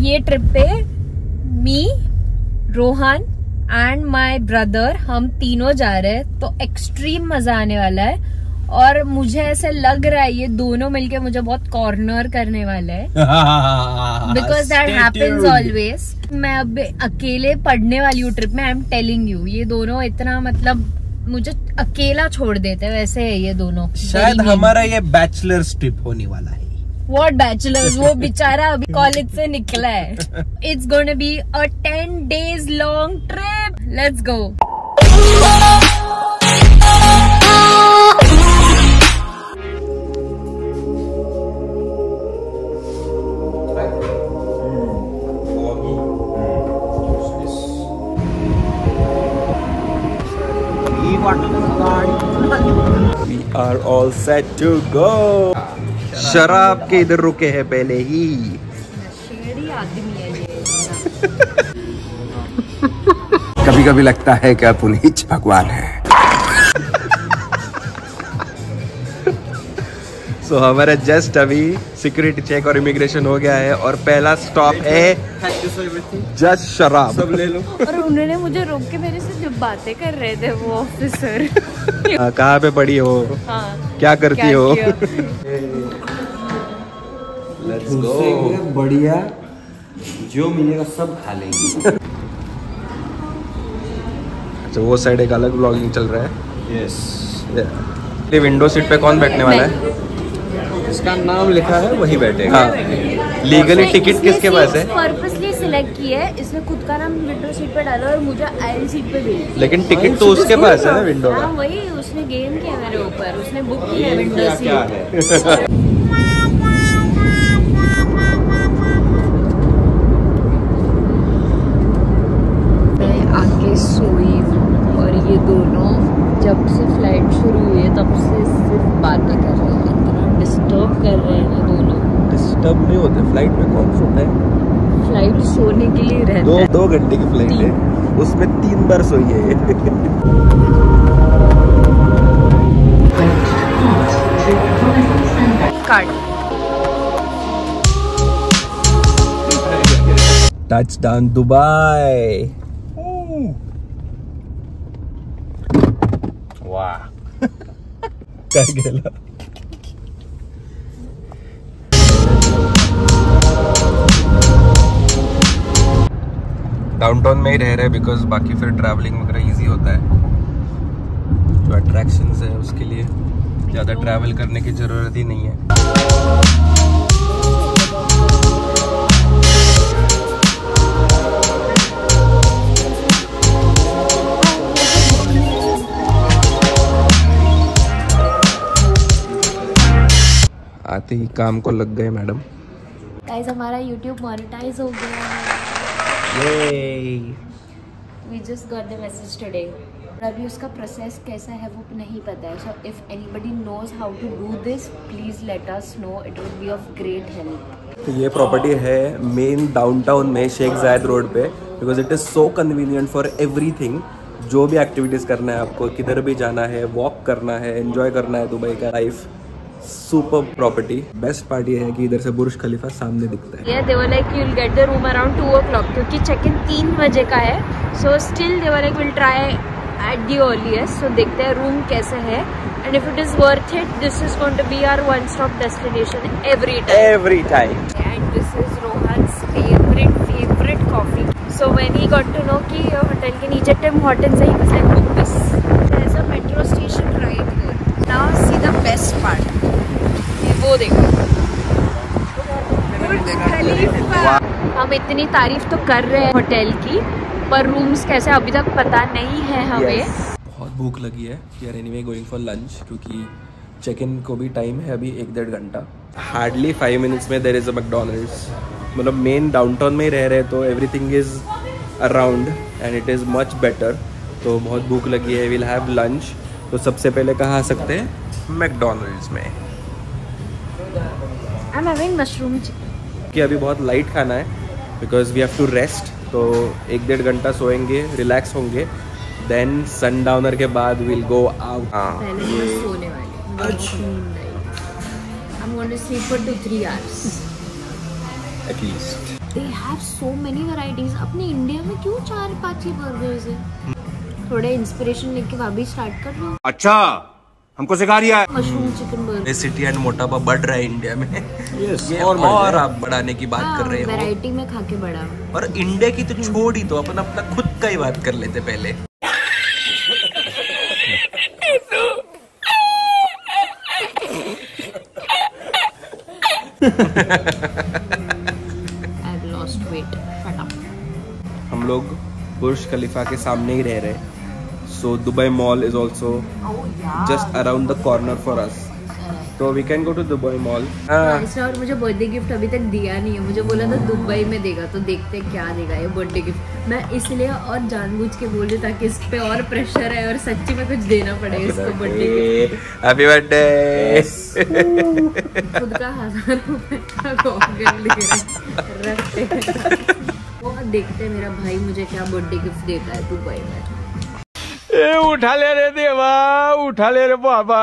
ये ट्रिप पे me Rohan and my brother हम तीनों जा रहे हैं तो एक्सट्रीम मज़ा आने वाला है। और मुझे ऐसे लग रहा है ये दोनों मिलके मुझे बहुत कॉर्नर करने वाले हैं। बिकॉज़ दैट हैपेंस ऑलवेज मैं अब अकेले पढ़ने वाली हूँ ट्रिप में आई एम टेलिंग यू ये दोनों इतना मतलब मुझे अकेला छोड़ देते हैं वैसे है ये दोनों। शायद हमारा ये बैचलर ट्रिप होने वाला है। वॉट बैचलर्स वो बेचारा अभी कॉलेज से निकला है. It's gone be a ten days long trip let's go We are all set to go. शराब के इधर रुके हैं पहले ही। आदमी है ये। कभी कभी लगता है कि पुनीत भगवान है। सो so, हमारा जस्ट अभी सिक्योरिटी चेक और इमिग्रेशन हो गया है और पहला स्टॉप है जस्ट शराब। सब ले लो। और उन्होंने मुझे रोक के मेरे से जो बातें कर रहे थे वो ऑफिसर कहाँ पे पड़ी हो? हाँ। क्या करती क्या हो? लेट्स गो बढ़िया जो मिलेगा सब खा लेंगे। अच्छा वो साइड एक अलग ब्लॉगिंग चल रहा है। यस ये विंडो सीट पे कौन बैठने वाला है? जिसका नाम लिखा है वही बैठेगा। हाँ। लीगली टिकट किसके पास है? पर्पसली सिलेक्ट किया है इसने खुद का नाम विंडो सीट पे डाला और मुझे आयल सीट पे भेज। लेकिन टिकट तो उसके पास है ना विंडो हाँ का? वही उसने गेम किया मेरे ऊपर उसने बुक किया विंडो सीट ये दोनों जब से फ़्लाइट शुरू हुई है तब से सिर्फ़ बातें कर रहे हैं। इतना डिस्टर्ब कर रहे हैं ना दोनों। डिस्टर्ब नहीं होते फ़्लाइट में कौन सोता है? फ़्लाइट सोने के लिए रहता दो है। दो घंटे की फ़्लाइट है। उसमें तीन बार सोई है ये। कार्ड वाह। काय गेला डाउनटाउन में ही रह रहे हैं बिकॉज़ बाकी फिर ट्रैवलिंग वगैरह इजी होता है। जो अट्रैक्शन है उसके लिए ज़्यादा ट्रैवल करने की ज़रूरत ही नहीं है। आते ही काम को लग गए मैडम। गाइस हमारा YouTube मोनेटाइज हो गया है। We just got the message today अभी उसका प्रोसेस कैसा है वो नहीं पता है। So if anybody knows how to do this please let us know it would be of great help तो ये प्रॉपर्टी है मेन डाउनटाउन में शेख जायद रोड पे because it is so convenient for everything जो भी activities करना है आपको किधर भी जाना है वॉक करना है एंजॉय करना है दुबई का life super property best part ये है कि इधर से बुर्ज खलीफा सामने दिखता है Yeah, they were like you'll get the room around two o'clock क्योंकि check in तीन बजे का है so still they were like we'll try at the earliest so देखते हैं room कैसे है and if it is worth it this is going to be our one stop destination every time every time and this is Rohan's favorite favorite coffee so when he got to know कि hotel के नीचे Tim Hortons है he was like book this there's a metro station right here now see the best part ये वो देखो बुर्ज खलीफा हम इतनी तारीफ़ तो कर रहे हैं होटल की पर रूम्स कैसे अभी तक पता नहीं है हमें। Yes. बहुत भूख लगी है। We are anyway going for lunch क्योंकि चेक इन को भी टाइम है अभी एक डेढ़ घंटा। हार्डली फाइव मिनट्स में देर इज़ अ मैकडोनल्ड्स मतलब मेन डाउनटाउन में ही रह रहे तो everything is around and it is much better तो बहुत भूख लगी है। विल हैव लंच तो सबसे पहले कहाँ आ सकते हैं? मैकडोनल्ड्स में। I am having mushroom chicken कि अभी बहुत लाइट खाना है। Because we have to rest तो एक डेढ़ घंटा सोएँगे रिलैक्स होंगे. देन सन डाउनर के बाद विल गो आउट पहले मैं सोने वाली I'm going to sleep for two three hours. At least they have so many varieties अपने इंडिया में क्यों चार पाँच ही बर्गर्स है? थोड़े इंस्पिरेशन लेके वहाँ भी स्टार्ट कर लो। अच्छा। हमको सिखा रिया है। Mushroom chicken burger city and मोटापा बढ़ रहा है इंडिया में। Yes, ये और और, बढ़ आप बढ़ाने की बात कर रहे हो। वैरायटी में खा के बड़ा और इंडिया की तो छोड़ ही तो अपन अपना खुद का ही बात कर लेते पहले। लॉस्ट वेट हम लोग बुर्ज खलीफा के सामने ही रह रहे हैं। So Dubai mall is also just around the corner for us तो we can go to Dubai mall और मुझे बर्थडे गिफ्ट अभी तक दिया नहीं है। मुझे बोला था दुबई में देगा तो देखते हैं क्या देगा ये बर्थडे गिफ्ट मैं इसलिए और जानबूझ के बोल रही ताकि इस पे और प्रेशर है और सच्ची में कुछ देना पड़े इसको बर्थडे हैप्पी बर्थडे खुद का हज़ार रुपए का गॉगल ले रखते हैं? वो देखते हैं मेरा भाई मुझे क्या बर्थडे गिफ्ट देता है दुबई में। उठा ले रे देवा उठा ले रे बाबा।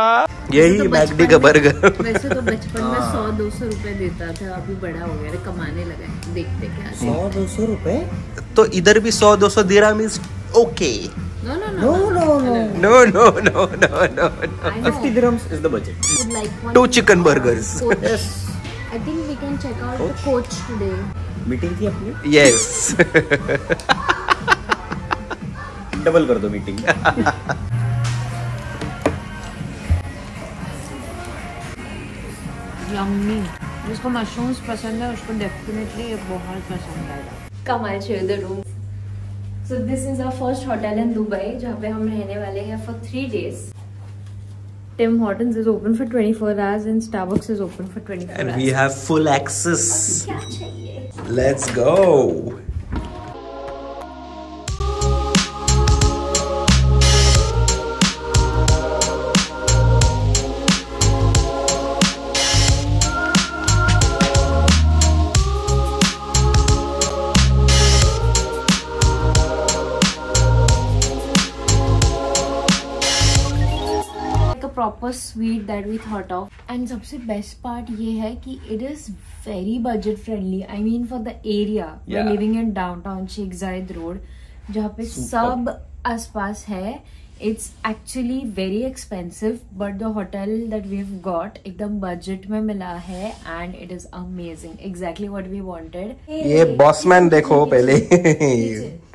यही तो मैगडी का बर्गर। वैसे तो बचपन में सौ दो सौ रुपए देता था अभी बड़ा हो गया है, कमाने लगा है। देखते क्या देता दो सौ रुपए? तो इधर भी सौ दो सौ dirham is okay no no no no no no no no no no I know. dirhams is the budget. Would like one Two chicken burgers. coach. I think we can check out the coach? today. Meeting थी अपनी yes double कर दो meeting Yummy. जिसको mushrooms पसंद है उसको definitely ये बहुत पसंद आएगा come I share the room so this is our first hotel in Dubai जहाँ पे हम रहने वाले हैं for three days Tim Hortons is open for 24 hours and Starbucks is open for 24 and hours. We have full access क्या चाहिए let's proper suite that we thought of and सबसे best part ये है कि it is very budget friendly I mean for the area living in downtown Sheikh Zayed road जहाँ पे सब आसपास है. It's actually very expensive but the hotel that we have got एकदम बजट में मिला है and it is amazing exactly what we wanted ये बॉसमैन देखो पहले.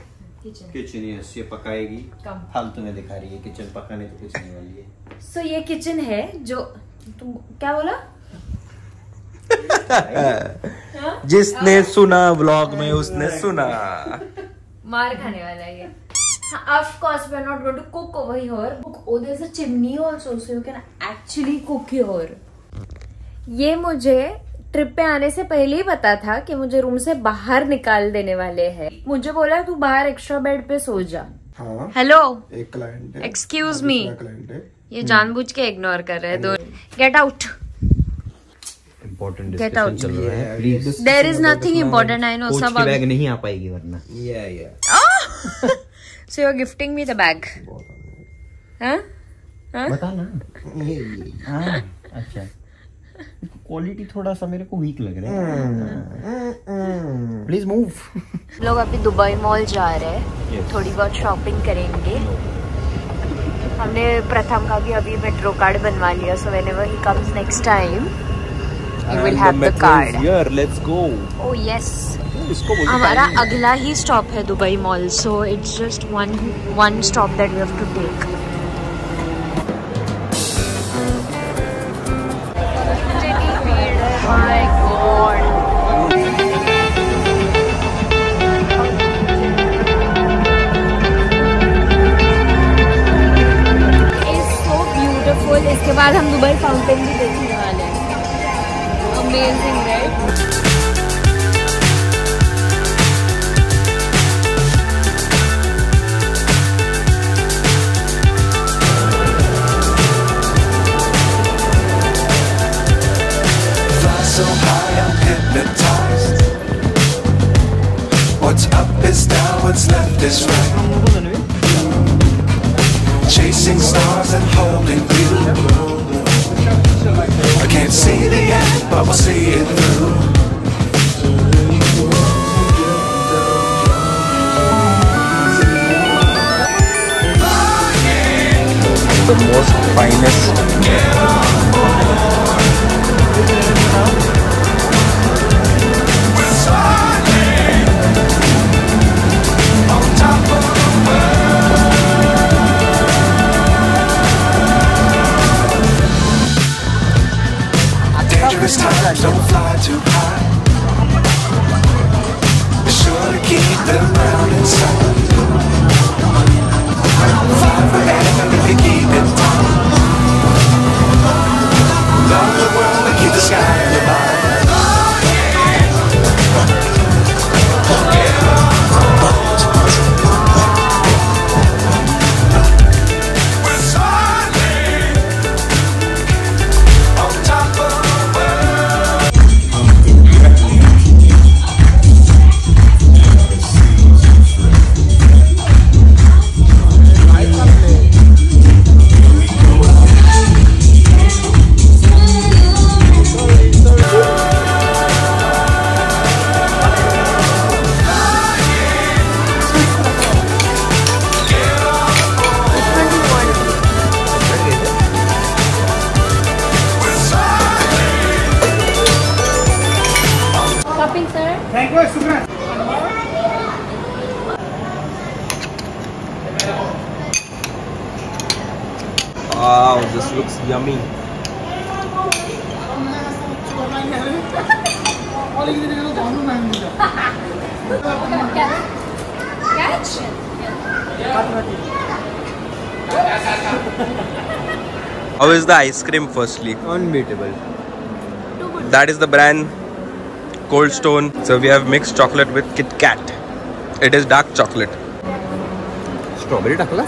किचन। किचन ये पकाएगी। कम। हाल तुम्हें दिखा रही है किचन पकाने तो कुछ नहीं वाली है। सो so, ये किचन है जो तुम क्या बोला? हाँ? जिसने आ, सुना व्लॉग में उसने सुना। मार खाने वाला है ये हाँ, चिमनी oh, ये मुझे ट्रिप पे आने से पहले ही पता था कि मुझे रूम से बाहर निकाल देने वाले हैं। मुझे बोला तू बाहर एक्स्ट्रा बेड पे सो जा। हाँ। हेलो एक क्लाइंट है। एक्सक्यूज मी क्लाइंट है। ये जानबूझ के इग्नोर कर रहे हैं दो get out important get out चल रहा है। Please there is nothing important I know सब बैग नहीं आ पाएगी वरना या या so you are gifting me the bag हाँ बता ना हाँ, अच्छा। क्वालिटी थोड़ा सा मेरे को वीक लग रहा है। प्लीज़ मूव लोग अभी दुबई मॉल जा रहे हैं। Yes. थोड़ी बहुत शॉपिंग करेंगे। हमने प्रथम का भी अभी मेट्रो कार्ड बनवा लिया so whenever he comes next time you will have the card here let's go oh yes हमारा अगला ही स्टॉप है Dubai mall so it's just one one stop that we have to take हम Dubai fountain भी देखने वाले हैं amazing right Fly so high, I'm hypnotized. What's up is down, what's left is right. Chasing stars and holding you. can see the end, but we'll see it through. the most finest Shopping, sir? Wow, this looks yummy. Catch? How is the ice cream firstly? Unbeatable. That is the brand Cold Stone. So we have mixed chocolate with Kit Kat. It is dark chocolate. Strawberry चांगला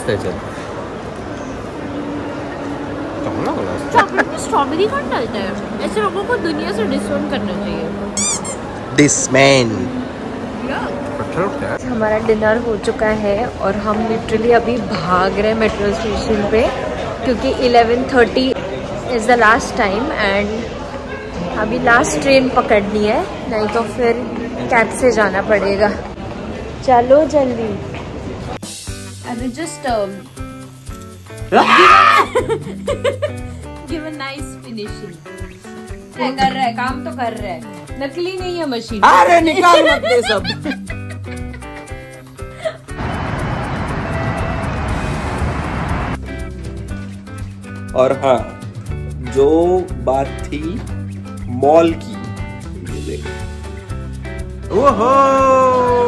लागला chocolate में strawberry कौन डालता है ऐसे लोगों को दुनिया से डिसोन करना चाहिए This man. हमारा डिनर हो चुका है और हम लिटरली अभी भाग रहे हैं मेट्रो स्टेशन पे क्योंकि 11:30 is the last time and अभी लास्ट ट्रेन पकड़नी है नहीं तो फिर कैब से जाना पड़ेगा। चलो जल्दी। Will just give a nice finishing कर रहा है काम तो कर रहा है। नकली नहीं है मशीन अरे निकाल सब। और हाँ जो बात थी मॉल की। ओहो!